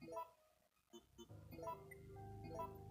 Thank you.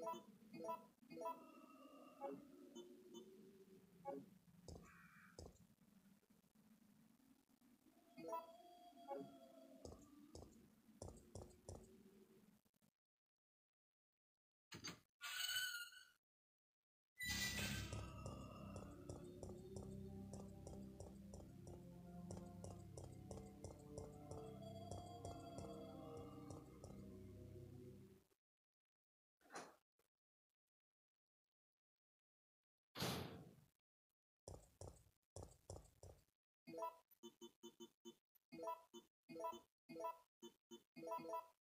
Thank you. Thank you.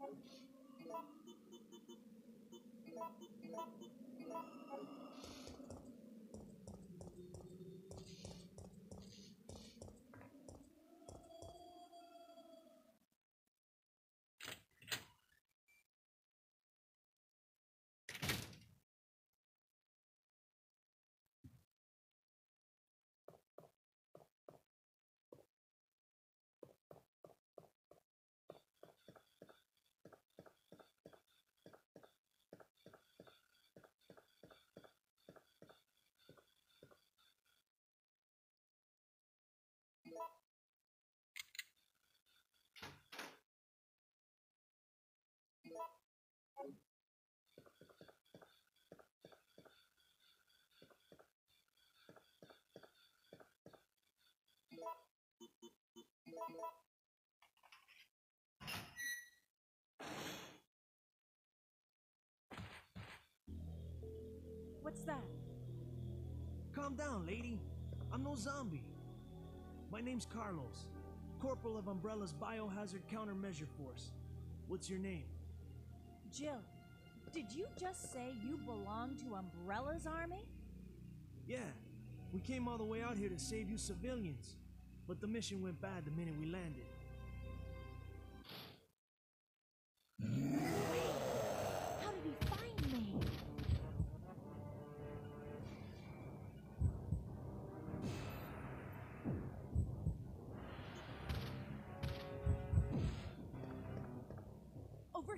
Thank you. Zombie. My name's Carlos, Corporal of Umbrella's Biohazard Countermeasure Force. What's your name? Jill, did you just say you belong to Umbrella's army? Yeah, we came all the way out here to save you civilians, but the mission went bad the minute we landed.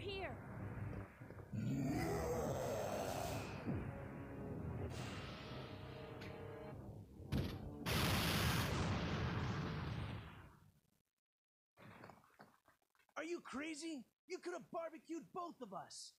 Here. Are you crazy? You could have barbecued both of us.